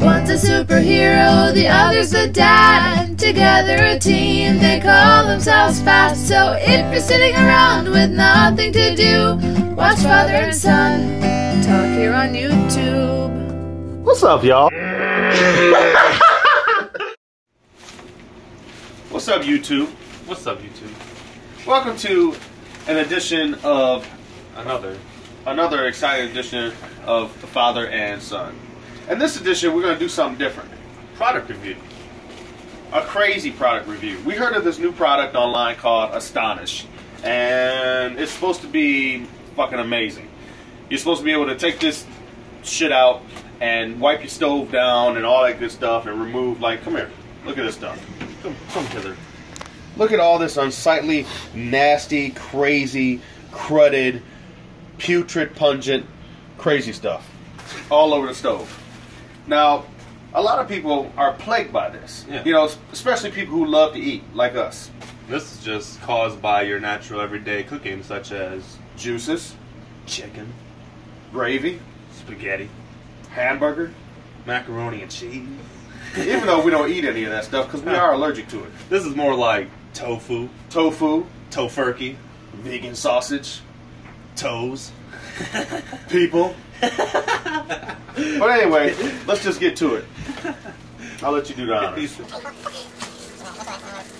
One's a superhero, the other's a dad. Together a team, they call themselves fast. So if you're sitting around with nothing to do, watch Father and Son talk here on YouTube. What's up, y'all? What's up, YouTube? What's up, YouTube? Welcome to an edition of Another. another exciting edition of Father and Son. In this edition, we're going to do something different. Product review. A crazy product review. We heard of this new product online called Astonish, and it's supposed to be fucking amazing. You're supposed to be able to take this shit out and wipe your stove down and all that good stuff and remove, like, come here, look at this stuff. Come, come hither. Look at all this unsightly, nasty, crazy, crudded, putrid, pungent, crazy stuff all over the stove. Now, a lot of people are plagued by this. Yeah. You know, especially people who love to eat, like us. This is just caused by your natural everyday cooking, such as Juices, chicken, gravy, spaghetti, hamburger. macaroni and cheese. Even though we don't eat any of that stuff because we are allergic to it. This is more like tofu, Tofu, tofurkey, vegan sausage, toes. people. but anyway, let's just get to it. I'll let you do the honors.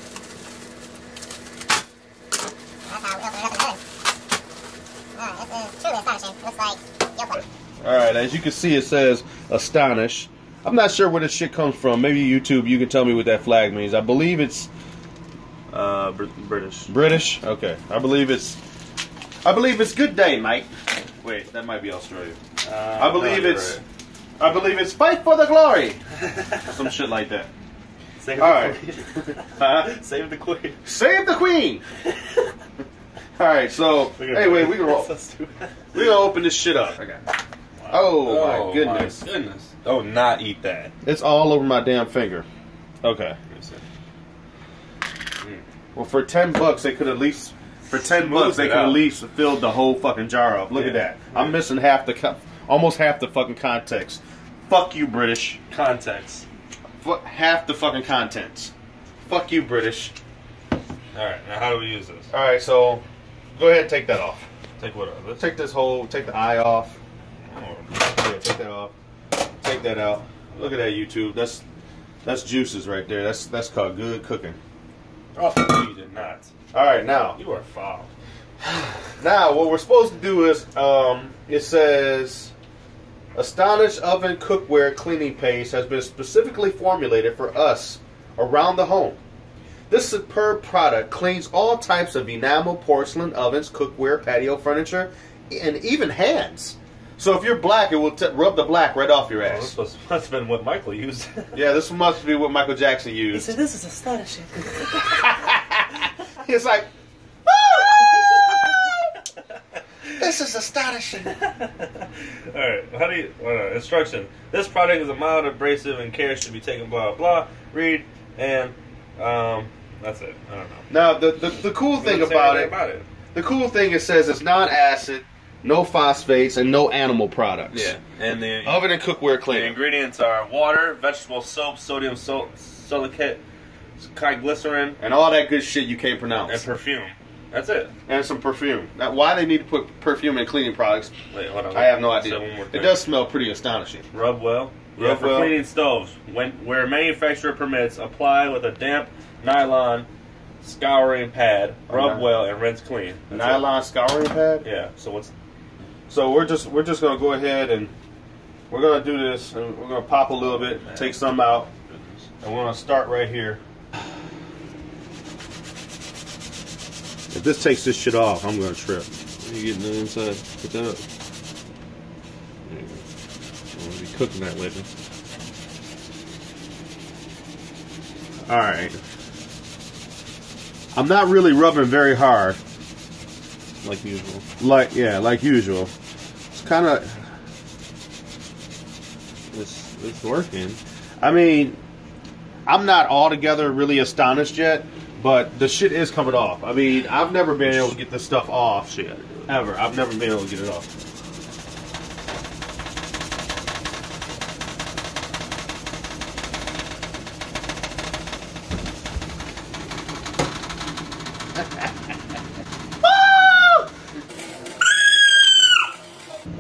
All right, as you can see, it says astonish. I'm not sure where this shit comes from. Maybe YouTube, you can tell me what that flag means. I believe it's Uh, Br- British. British. Okay, I believe it's. I believe it's good day, mate. Wait, that might be Australia. Uh, I believe no, you're it's. I believe it's fight for the glory. Some shit like that. right. Save All the right. queen. Huh? Save the queen. Save the queen. All right, so anyway, we can roll. So stupid. We gonna open this shit up. Oh, my goodness. my goodness. Oh, not eat that. It's all over my damn finger. Okay. Let me see. Well, for ten bucks, they could at least. For ten bucks, they could at least filled the whole fucking jar up. Look at Yeah. that. I'm missing half the, co- almost half the fucking context. Fuck you, British. Context. Fu half the fucking contents. Fuck you, British. All right. Now, how do we use this? All right, so go ahead and take that off. Take what of this? Take this whole, take the eye off. Oh, Yeah, take that off. Take that out. Look at that, YouTube. That's that's juices right there. That's that's called good cooking. Oh, you did not. All right, now You are foul. now what we're supposed to do is um, it says Astonish oven cookware cleaning paste has been specifically formulated for us around the home. This superb product cleans all types of enamel, porcelain, ovens, cookware, patio furniture, and even hands. So if you're black, it will t- rub the black right off your Oh, ass. this must, must have been what Michael used. Yeah, this must be what Michael Jackson used. He said, "This is astonishing." He's like, this is astonishing. All right. How do you? Well, no, instruction. This product is a mild abrasive and care should be taken. Blah blah. Read and um. That's it. I don't know. Now, the, the, the cool thing about it, About it. the cool thing it says it's non-acid, no phosphates, and no animal products. Yeah. And the Oven and cookware the ingredients are water, vegetable soap, sodium salt, silicate, glycerin, And all that good shit you can't pronounce. and perfume. That's it. And some perfume. Now, why they need to put perfume in cleaning products, Wait, hold on. I have no idea. It does smell pretty astonishing. Rub well. Yeah, Rub for well. cleaning stoves. When where manufacturer permits, apply with a damp nylon scouring pad. Rub Okay. well and rinse clean. That's it. Nylon scouring pad. Yeah. So what's So we're just we're just gonna go ahead and we're gonna do this and we're gonna pop a little bit, take some out, and we're gonna start right here. If this takes this shit off, I'm gonna trip. You getting the inside? Put that up. There you go. I'm gonna be cooking that later. All right. I'm not really rubbing very hard, Like usual. like yeah, like usual. Kind of. It's it's working. I mean, I'm not altogether really astonished yet, but the shit is coming off. I mean, I've never been able to get this stuff off Shit. ever. I've never been able to get it off.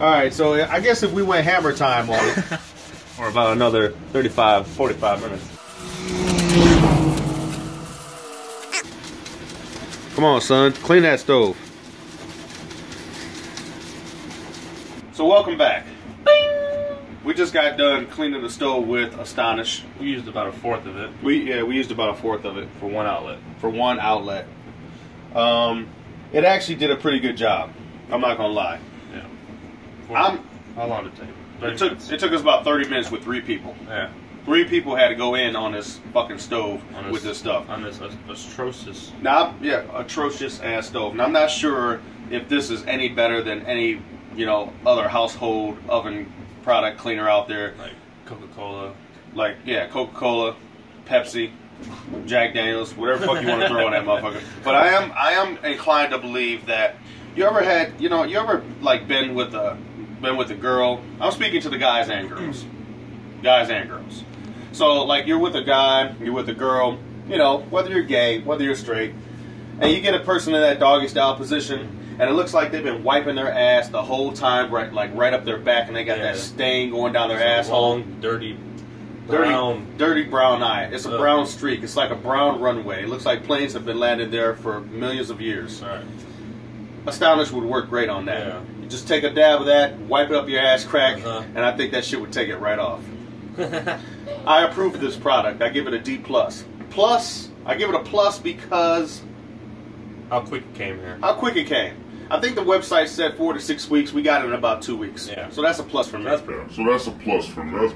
All right, so I guess if we went hammer time on it, Or about another 35, 45 minutes. come on, son, clean that stove. So welcome back. We just got done cleaning the stove with Astonish. We used about a fourth of it We yeah, we used about a fourth of it for one outlet. for one outlet. Um, it actually did a pretty good job. I'm not gonna lie. Yeah. I'm, how long did it take? it took minutes. it took us about 30 minutes with three people. yeah. Three people had to go in on this fucking stove On with this stuff. On this atrocious. Now, yeah, atrocious ass stove. And I'm not sure if this is any better than any, you know, other household oven product cleaner out there. Like Coca Cola. Like, yeah, Coca Cola, Pepsi, Jack Daniels, whatever fuck you want to throw on that motherfucker. But I am, I am inclined to believe that you ever had, you know, you ever like been with a, been with a girl. I'm speaking to the guys and girls, guys and girls. So like you're with a guy, you're with a girl, you know, whether you're gay, whether you're straight, and you get a person in that doggy style position, and it looks like they've been wiping their ass the whole time, right, like right up their back, and they got Yeah. that stain going down their It's asshole. Long, dirty, Dirty, brown. dirty brown eye. It's a brown streak. It's like a brown runway. It looks like planes have been landed there for millions of years. Sorry. Astonish would work great on that. Yeah. You just take a dab of that, wipe it up your ass crack, Uh-huh. and I think that shit would take it right off. I approve of this product. I give it a D plus. Plus, I give it a plus because How quick it came here. how quick it came. I think the website said four to six weeks. We got it in about two weeks. Yeah. So that's a plus for me. That's pretty, So that's a plus for me.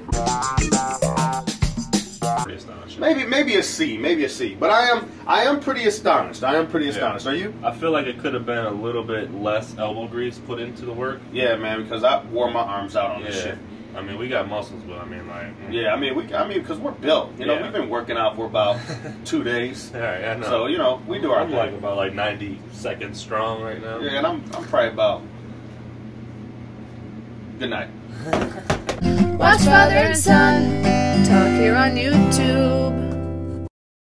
That's pretty pretty astonishing. Maybe maybe a C, maybe a C. But I am I am pretty astonished. I am pretty Yeah. astonished. Are you? I feel like it could have been a little bit less elbow grease put into the work. Yeah, man. Because I wore my arms out on this shit. I mean, we got muscles, but I mean, like. mm. Yeah, I mean we I mean because we're built. You know, Yeah. we've been working out for about two days. All right, I know. So you know we do our I'm thing. like about like 90 seconds strong right now. Yeah, and I'm I'm probably about. Good night. Watch father and son talk here on YouTube.